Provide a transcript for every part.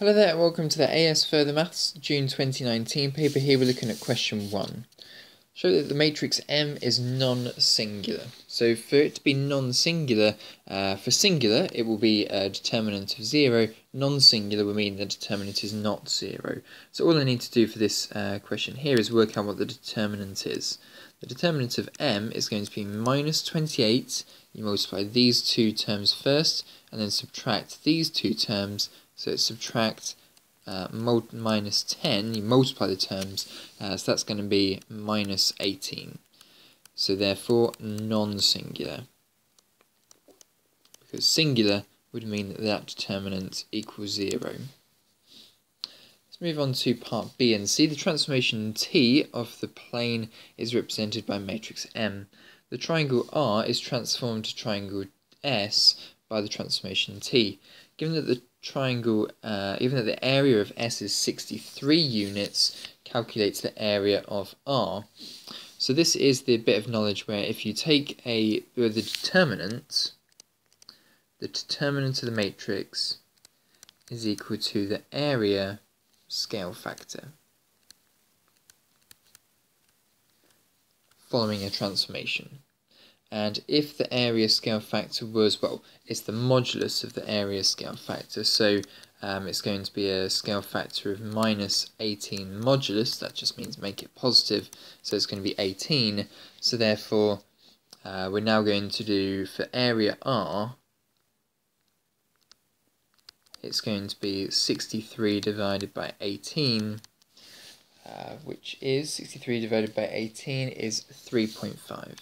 Hello there, welcome to the AS Further Maths June 2019 paper. Here we're looking at question 1. Show that the matrix M is non-singular. So for it to be non-singular, uh, for singular it will be a determinant of 0, non-singular will mean the determinant is not 0. So all I need to do for this uh, question here is work out what the determinant is. The determinant of M is going to be minus 28, you multiply these two terms first, and then subtract these two terms so subtract uh, minus 10, you multiply the terms, uh, so that's going to be minus 18. So therefore, non-singular. Because singular would mean that that determinant equals 0. Let's move on to part B and C. The transformation T of the plane is represented by matrix M. The triangle R is transformed to triangle S by the transformation T. Given that the triangle, uh, even that the area of S is 63 units, calculates the area of R. So this is the bit of knowledge where if you take a the determinant, the determinant of the matrix is equal to the area scale factor following a transformation and if the area scale factor was, well, it's the modulus of the area scale factor, so um, it's going to be a scale factor of minus 18 modulus, that just means make it positive, so it's going to be 18, so therefore uh, we're now going to do, for area R, it's going to be 63 divided by 18, uh, which is 63 divided by 18 is 3.5.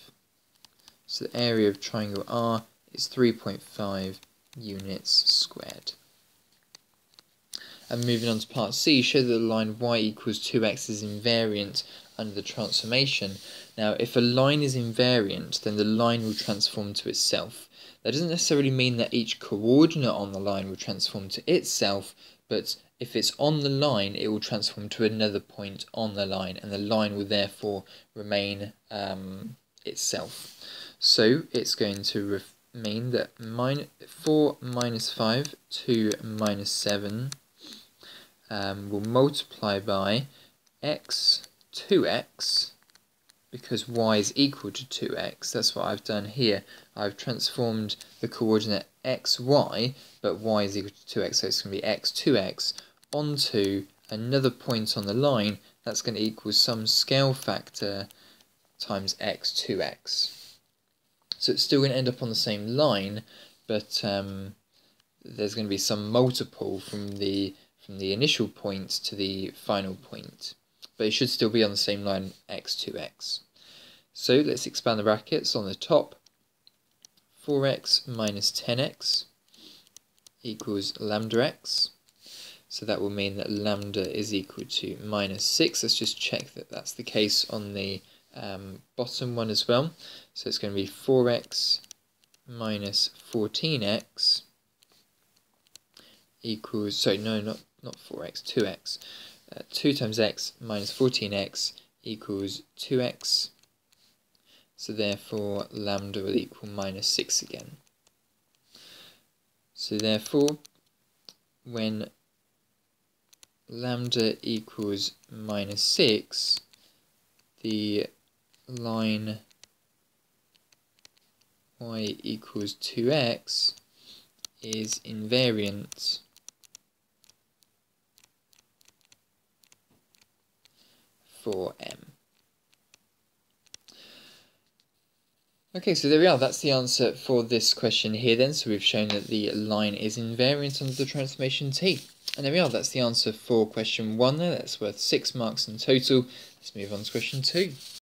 So the area of triangle R is 3.5 units squared. And moving on to part C, show that the line y equals 2x is invariant under the transformation. Now, if a line is invariant, then the line will transform to itself. That doesn't necessarily mean that each coordinate on the line will transform to itself, but if it's on the line, it will transform to another point on the line, and the line will therefore remain um, itself. So it's going to mean that minus 4 minus 5 to minus 7 um, will multiply by x 2x because y is equal to 2x. That's what I've done here. I've transformed the coordinate xy, but y is equal to 2x, so it's going to be x 2x onto another point on the line. That's going to equal some scale factor times x 2x. So it's still going to end up on the same line, but um, there's going to be some multiple from the from the initial point to the final point. But it should still be on the same line, x to x. So let's expand the brackets on the top. 4x minus 10x equals lambda x. So that will mean that lambda is equal to minus 6. Let's just check that that's the case on the um, bottom one as well. So it's going to be 4x minus 14x equals, sorry, no, not, not 4x, 2x. Uh, 2 times x minus 14x equals 2x. So therefore, lambda will equal minus 6 again. So therefore, when lambda equals minus 6, the line y equals 2x is invariant for m. Okay, so there we are. That's the answer for this question here then. So we've shown that the line is invariant under the transformation t. And there we are. That's the answer for question one there. That's worth six marks in total. Let's move on to question two.